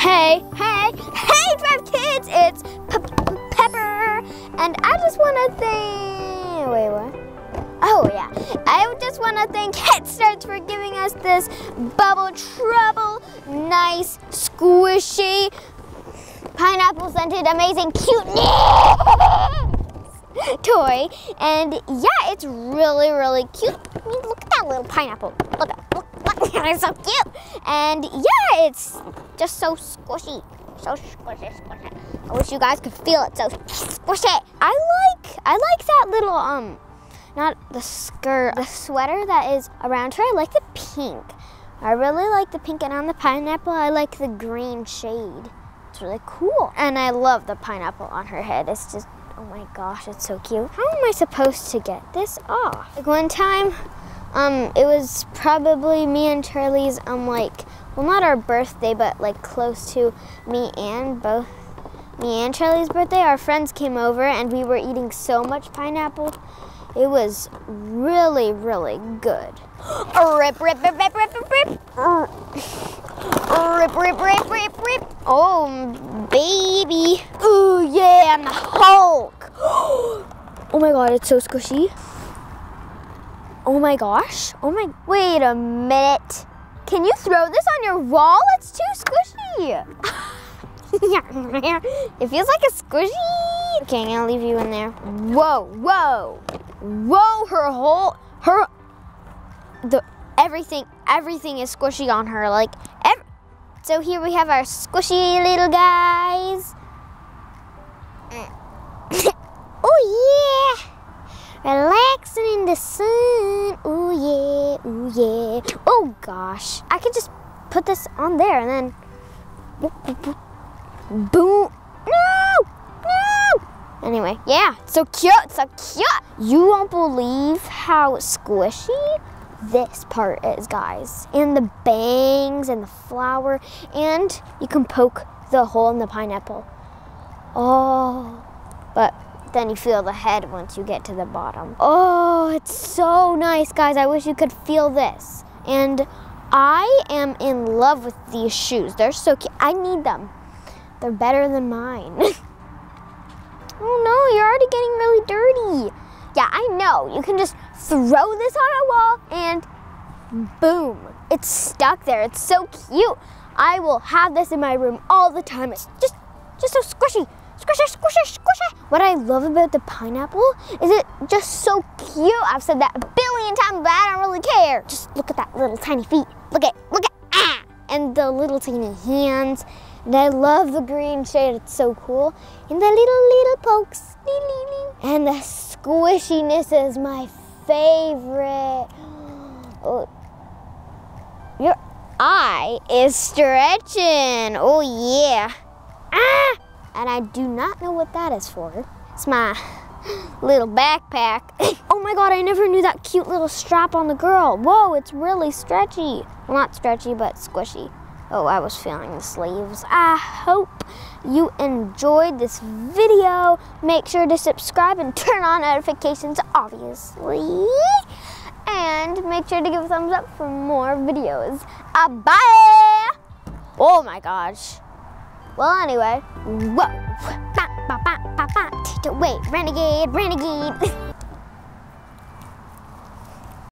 Hey, hey, hey, Five Kids! It's P Pepper, and I just want to thank. Wait, what? Oh yeah, I just want to thank Headstarts for giving us this Bubble Trouble, nice, squishy, pineapple scented, amazing, cuteness toy. And yeah, it's really, really cute. I mean, look at that little pineapple. Look at, look, look, it's so cute. And yeah, it's just so squishy. So squishy, squishy. I wish you guys could feel it so squishy. I like, I like that little, um, not the skirt, the sweater that is around her. I like the pink. I really like the pink and on the pineapple, I like the green shade. It's really cool. And I love the pineapple on her head. It's just, oh my gosh, it's so cute. How am I supposed to get this off? Like one time, um, it was probably me and Charley's, um, like, well, not our birthday, but like close to me and both me and Charley's birthday. Our friends came over and we were eating so much pineapple. It was really, really good. Rip, rip, rip, rip, rip, rip, rip. Rip, rip, rip, rip, rip. Oh, baby. Ooh, yeah, I'm the Hulk. Oh my God, it's so squishy. Oh my gosh. Oh my, wait a minute. Can you throw this on your wall? It's too squishy. it feels like a squishy. Okay, I'm gonna leave you in there. Whoa, whoa, whoa, her whole, her, the, everything, everything is squishy on her. Like, so here we have our squishy little guys. The sun. Ooh yeah, ooh yeah. Oh gosh. I could just put this on there and then boom. No! No! Anyway, yeah, so cute, so cute. You won't believe how squishy this part is, guys. And the bangs and the flower. And you can poke the hole in the pineapple. Oh, but then you feel the head once you get to the bottom. Oh, it's so nice, guys. I wish you could feel this. And I am in love with these shoes. They're so cute. I need them. They're better than mine. oh no, you're already getting really dirty. Yeah, I know. You can just throw this on a wall and boom, it's stuck there. It's so cute. I will have this in my room all the time. It's just, just so squishy. Squishy, squishy. What I love about the pineapple is it just so cute. I've said that a billion times, but I don't really care. Just look at that little tiny feet. Look at, look at, ah! And the little tiny hands. And I love the green shade. It's so cool. And the little, little pokes. And the squishiness is my favorite. Oh. Your eye is stretching. Oh, yeah. Ah! And I do not know what that is for. It's my little backpack. oh my god, I never knew that cute little strap on the girl. Whoa, it's really stretchy. Well, not stretchy, but squishy. Oh, I was feeling the sleeves. I hope you enjoyed this video. Make sure to subscribe and turn on notifications, obviously. And make sure to give a thumbs up for more videos. Uh, bye! Oh my gosh. Well, anyway, whoa. Ba, ba, ba, ba, ba. Wait, renegade, renegade.